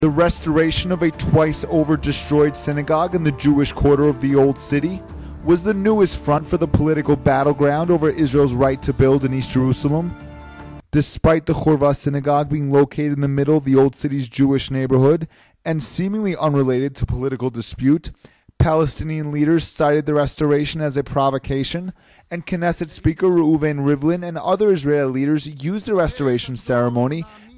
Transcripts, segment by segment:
The restoration of a twice over destroyed synagogue in the Jewish quarter of the Old City was the newest front for the political battleground over Israel's right to build in East Jerusalem. Despite the Hurva synagogue being located in the middle of the Old City's Jewish neighborhood and seemingly unrelated to political dispute, Palestinian leaders cited the restoration as a provocation, and Knesset Speaker Reuven Rivlin and other Israeli leaders used the restoration ceremony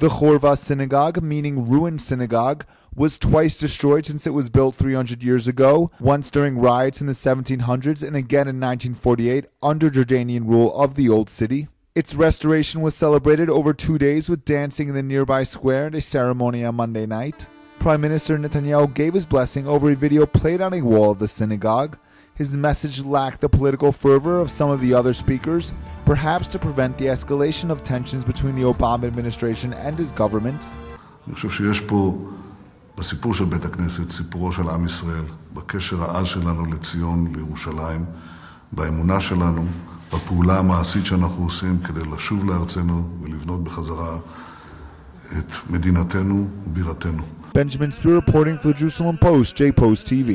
The Hurva synagogue, meaning ruined synagogue, was twice destroyed since it was built 300 years ago, once during riots in the 1700s and again in 1948 under Jordanian rule of the Old City. Its restoration was celebrated over two days with dancing in the nearby square and a ceremony on Monday night. Prime Minister Netanyahu gave his blessing over a video played on a wall of the synagogue. His message lacked the political fervor of some of the other speakers, perhaps to prevent the escalation of tensions between the Obama administration and his government. אני חושב שיש פה, בסיפור של בית הכנסת, סיפורו של עם ישראל, בקשר העז שלנו לציון, לירושלים, באמונה שלנו, בפעולה המעשית שאנחנו עושים כדי לשוב לארצנו ולבנות בחזרה את מדינתנו ובירתנו. Benjamin Spear reporting for the Jerusalem Post, J Post TV.